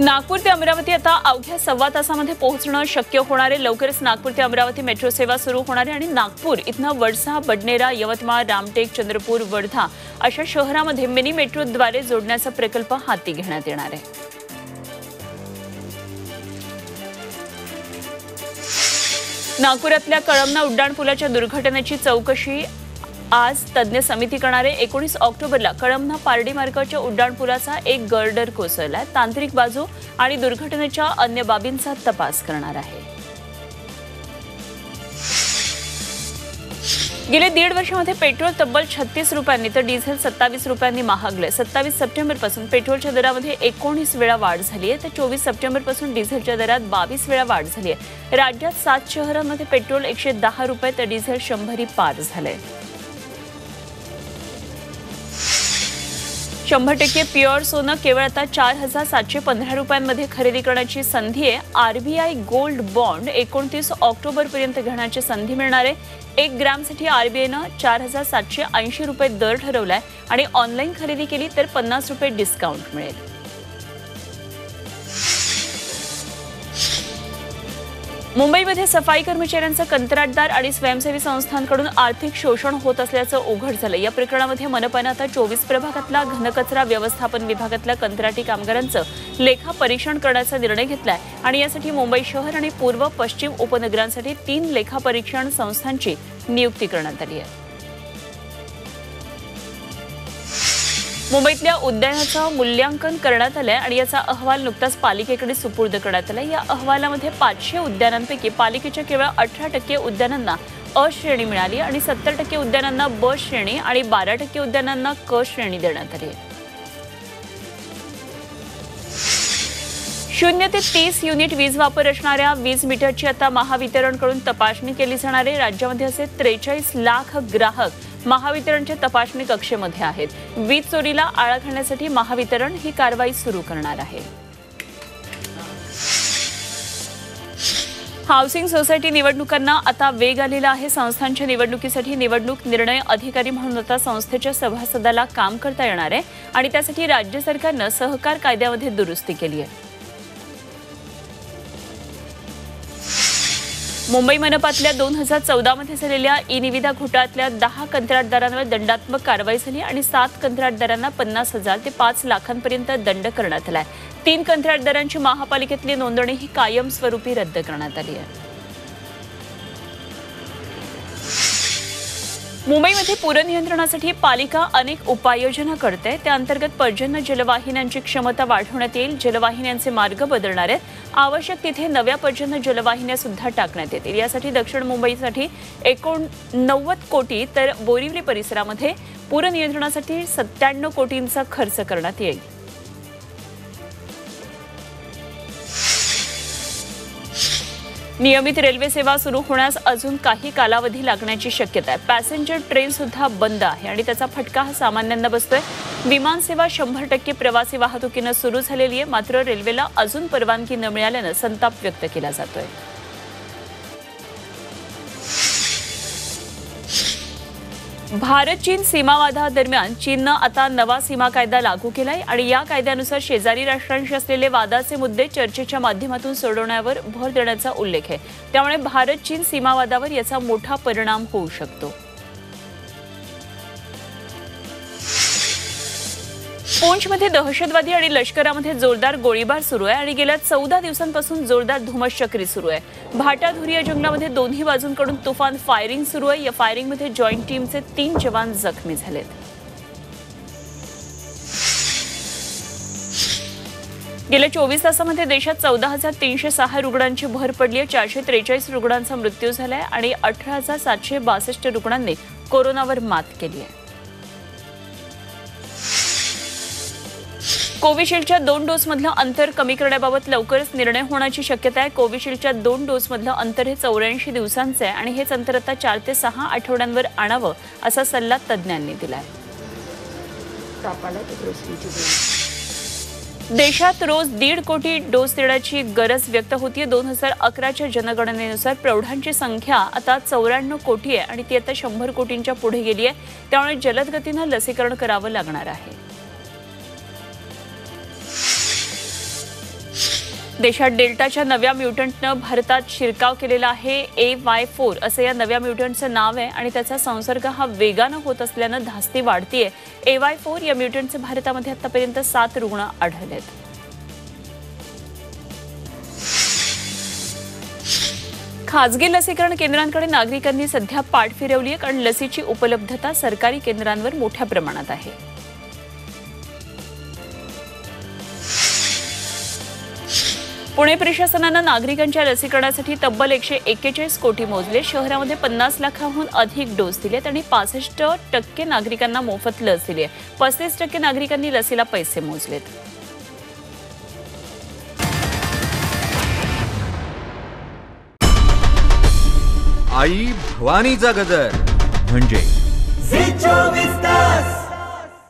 नागपूर ते अमरावती आता अवघ्या सव्वा तासामध्ये पोहोचणं शक्य होणार आहे. लवकरच नागपूर ते अमरावती मेट्रो सेवा सुरू होणार आहे आणि नागपूर इथनं वडसा बडनेरा यवतमाळ रामटेक चंद्रपूर वर्धा अशा शहरामध्ये मिनी मेट्रोद्वारे जोडण्याचा प्रकल्प हाती घेण्यात येणार आहे. नागपुरातल्या कळमना उड्डाणपुलाच्या दुर्घटनेची चौकशी आज तज्ज्ञ समिती करणारे एकोणीस ऑक्टोबरला कळमना पारडी मार्गाच्या उड्डाणपुलाचा एक गर्डर कोसळलाय. तांत्रिक बाजू आणि दुर्घटनेच्या अन्य बाबींचा तपास करणार आहे. गेले दीड वर्षामध्ये पेट्रोल तब्बल छत्तीस रुपयांनी तर डिझेल सत्तावीस रुपयांनी महागले सत्तावीस सप्टेंबरपासून पेट्रोलच्या दरामध्ये एकोणीस वेळा वाढ झाली आहे तर चोवीस सप्टेंबरपासून डिझेलच्या दरात बावीस वेळा वाढ झाली आहे राज्यात सात शहरांमध्ये पेट्रोल एकशे दहा रुपये तर डिझेल शंभरी पार झालंय. शंभर टक्के प्युअर सोनं केवळ आता चार हजार सातशे पंधरा रुपयांमध्ये खरेदी करण्याची संधी आहे. आरबीआय गोल्ड बॉन्ड एकोणतीस ऑक्टोबरपर्यंत घेण्याची संधी मिळणार आहे. एक ग्रॅमसाठी आरबीआयनं चार हजार सातशे ऐंशी रुपये दर ठरवलाय आणि ऑनलाईन खरेदी केली तर पन्नास रुपये डिस्काउंट मिळेल. मुंबईमध्ये सफाई कर्मचाऱ्यांचं कंत्राटदार आणि स्वयंसेवी संस्थांकडून आर्थिक शोषण होत असल्याचं उघड झालं या प्रकरणामध्ये मनपानं आता चोवीस प्रभागातला घनकचरा व्यवस्थापन विभागातल्या कंत्राटी कामगारांचं लेखा परीक्षण करण्याचा निर्णय घेतलाय आणि यासाठी मुंबई शहर आणि पूर्व पश्चिम उपनगरांसाठी तीन लेखा परीक्षण संस्थांची नियुक्ती करण्यात आली आहे. मुंबईतल्या उद्यानाचं मूल्यांकन करण्यात आलंय आणि याचा अहवाल नुकताच पालिकेकडे सुपूर्द करण्यात आलाय. या अहवालामध्ये पाचशे उद्यानांपैकी पालिकेच्या केवळ अठरा टक्के उद्यानांना अ श्रेणी मिळाली आणि सत्तर टक्के उद्यानांना ब श्रेणी आणि बारा टक्के उद्यानांना क श्रेणी देण्यात आली. आहे शून्य ते तीस युनिट वीज वापर असणाऱ्या वीज मीटरची आता महावितरणकडून तपासणी केली जाणार आहे. राज्यामध्ये असे त्रेचाळीस लाख ग्राहक महावितरणच्या तपासणी कक्षेमध्ये आहेत. वीज चोरीला आळा घालण्यासाठी महावितरण ही कारवाई सुरू करणार आहे. हाऊसिंग सोसायटी निवडणुकांना आता वेग आलेला आहे. संस्थांच्या निवडणुकीसाठी निवडणूक निर्णय अधिकारी म्हणून आता संस्थेच्या सभासदाला काम करता येणार आहे आणि त्यासाठी राज्य सरकारनं सहकार कायद्यामध्ये दुरुस्ती केली आहे. मुंबई मनपातल्या दोन हजार चौदामध्ये झालेल्या ई निविदा घोटाळ्यातल्या दहा कंत्राटदारांवर दंडात्मक कारवाई झाली आणि सात कंत्राटदारांना पन्नास हजार ते पाच लाखांपर्यंत दंड करण्यात आलाय. तीन कंत्राटदारांची महापालिकेतली नोंदणी ही कायमस्वरूपी रद्द करण्यात आली आहे. मुंबईमध्ये पूरनियंत्रणासाठी पालिका अनेक उपाययोजना करते. त्या अंतर्गत पर्जन्य जलवाहिन्यांची क्षमता वाढवण्यात येईल. जलवाहिन्यांचे मार्ग बदलणार आहेत. आवश्यक तिथे नव्या पर्जन्य जलवाहिन्या सुद्धा टाकण्यात येतील. यासाठी दक्षिण मुंबईसाठी एकोणनव्वद कोटी तर बोरिवली परिसरामध्ये पूरनियंत्रणासाठी सत्त्याण्णव कोटींचा खर्च करण्यात येईल. नियमित रेल्वे सेवा सुरू होण्यास अजून काही कालावधी लागण्याची शक्यता आहे. पॅसेंजर ट्रेन सुद्धा बंद आहे आणि त्याचा फटका हा सामान्यांना बसतोय. विमान सेवा शंभर टक्के प्रवासी वाहतुकीनं सुरू झालेली आहे मात्र रेल्वेला अजून परवानगी न मिळाल्यानं संताप व्यक्त केला जातोय. भारत चीन सीमावादादरम्यान चीननं आता नवा सीमा कायदा लागू केलाय आणि या कायद्यानुसार शेजारी राष्ट्रांशी असलेले वादाचे मुद्दे चर्चेच्या माध्यमातून सोडवण्यावर भर देण्याचा उल्लेख आहे. त्यामुळे भारत चीन सीमावादावर याचा मोठा परिणाम होऊ शकतो. पूंछमध्ये दहशतवादी आणि लष्करामध्ये जोरदार गोळीबार सुरू आहे आणि गेल्या चौदा दिवसांपासून जोरदार धुमश्चक्री सुरू आहे. भाटा या जंगलामध्ये दोन्ही बाजूंकडून तुफान फायरिंग सुरू आहे. या फायरिंगमध्ये जॉईंट टीमचे तीन जवान जखमी झालेत. गेल्या चोवीस तासामध्ये देशात चौदा हजार तीनशे सहा रुग्णांची भर पडली आहे. चारशे त्रेचाळीस रुग्णांचा मृत्यू झाला आहे आणि अठरा हजार सातशे बासष्ट रुग्णांनी कोरोनावर मात केली आहे. कोविशिल्डच्या दोन डोसमधलं अंतर कमी करण्याबाबत लवकरच निर्णय होण्याची शक्यता आहे. कोविशिल्डच्या दोन डोसमधलं अंतर हे चौऱ्याऐंशी दिवसांचं आहे आणि हेच अंतर आता चार ते सहा आठवड्यांवर आणावं असा सल्ला तज्ज्ञांनी दिलाय. देशात रोज दीड कोटी डोस देण्याची गरज व्यक्त होतीये. दोन हजार अकराच्या जनगणनेनुसार प्रौढांची संख्या आता चौऱ्याण्णव कोटी आहे आणि ती आता शंभर कोटींच्या पुढे गेली आहे त्यामुळे जलद गतीनं लसीकरण करावं लागणार आहे. देशात डेल्टाच्या नव्या म्युटंटनं भारतात शिरकाव केलेला आहे ए वाय फोर असं या नव्या म्युटंटचं नाव आहे आणि त्याचा संसर्ग हा वेगानं होत असल्यानं धास्ती वाढतीये. ए वाय फोर या म्युटंटचे भारतामध्ये आतापर्यंत सात रुग्ण आढळलेत. खाजगी लसीकरण केंद्रांकडे नागरिकांनी सध्या पाठ फिरवली आहे कारण लसीची उपलब्धता सरकारी केंद्रांवर मोठ्या प्रमाणात आहे. पुणे प्रशासनानं नागरिकांच्या लसीकरणासाठी तब्बल एकशे एक्केचाळीस कोटी मोजले. शहरामध्ये पन्नास लाखाहून अधिक डोस दिलेत आणि पासष्ट टक्के नागरिकांना मोफत लस दिली आहे. पस्तीस टक्के नागरिकांनी लसीला पैसे मोजलेत आई भवानीचा गजर. म्हणजे? झी चोवीस तास.